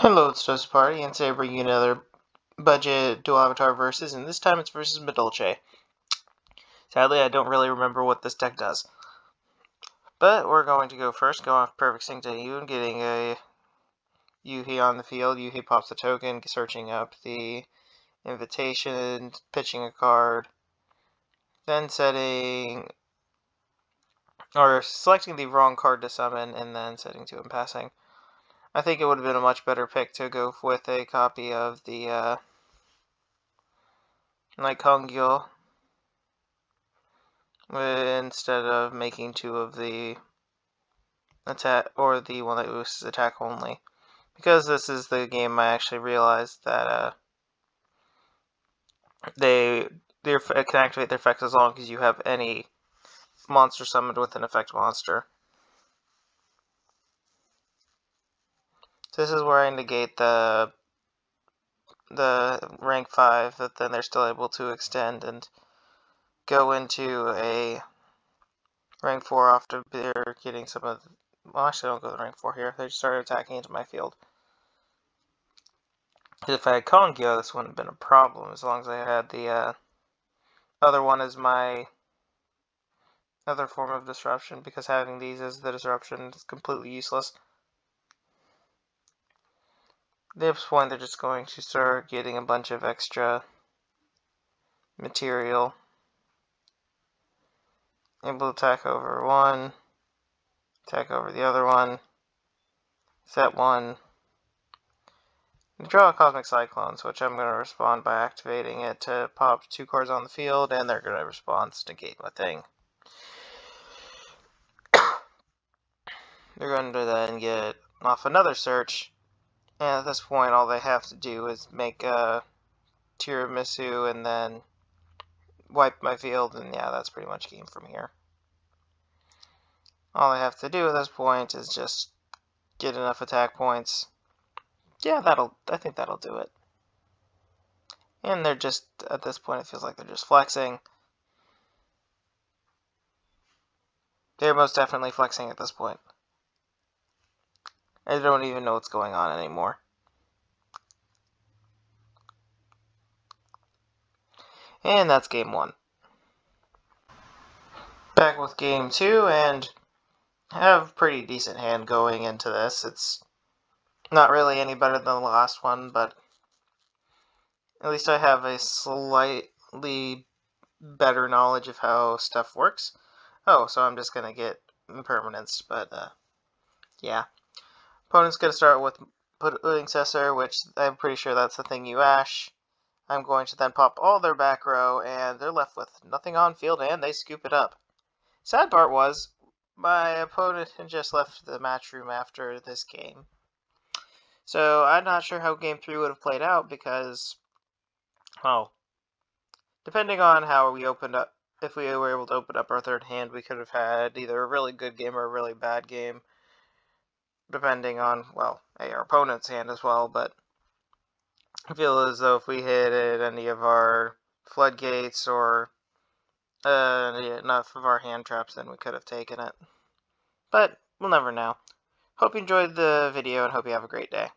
Hello, it's Toast Party, and today we're bringing you another budget dual avatar versus, and this time it's versus Madolche. Sadly, I don't really remember what this deck does. But we're going to go first, go off Perfect Sync to Yoon, getting a Yuhi on the field. Yuhi pops the token, searching up the invitation, pitching a card, then setting, or selecting the wrong card to summon, and then setting to him passing. I think it would have been a much better pick to go with a copy of the uh, Kongyo instead of making two of the attack or the one that boosts attack only. Because this is the game I actually realized that uh, they they can activate their effects as long as you have any monster summoned with an effect monster. This is where I negate the the rank 5 that then they're still able to extend and go into a rank 4 after they're getting some of the, well actually I don't go to rank 4 here, they just started attacking into my field. If I had Kongyo this wouldn't have been a problem as long as I had the uh, other one as my other form of disruption because having these as the disruption is completely useless this point they're just going to start getting a bunch of extra material. Able to attack over one, attack over the other one, set one, draw a Cosmic Cyclones, which I'm going to respond by activating it to pop two cards on the field, and they're going to respond to negate my thing. they're going to then get off another search, and at this point, all they have to do is make a tiramisu and then wipe my field, and yeah, that's pretty much game from here. All I have to do at this point is just get enough attack points. Yeah, that'll, I think that'll do it. And they're just, at this point, it feels like they're just flexing. They're most definitely flexing at this point. I don't even know what's going on anymore. And that's game one. Back with game two, and have pretty decent hand going into this. It's not really any better than the last one, but at least I have a slightly better knowledge of how stuff works. Oh, so I'm just going to get impermanence, but uh, yeah. Opponent's going to start with Pudding Cessor, which I'm pretty sure that's the thing you ash. I'm going to then pop all their back row, and they're left with nothing on field, and they scoop it up. Sad part was, my opponent had just left the match room after this game. So I'm not sure how game 3 would have played out, because, well, depending on how we opened up, if we were able to open up our third hand, we could have had either a really good game or a really bad game depending on, well, our opponent's hand as well, but I feel as though if we hit any of our floodgates or uh, enough of our hand traps, then we could have taken it. But we'll never know. Hope you enjoyed the video and hope you have a great day.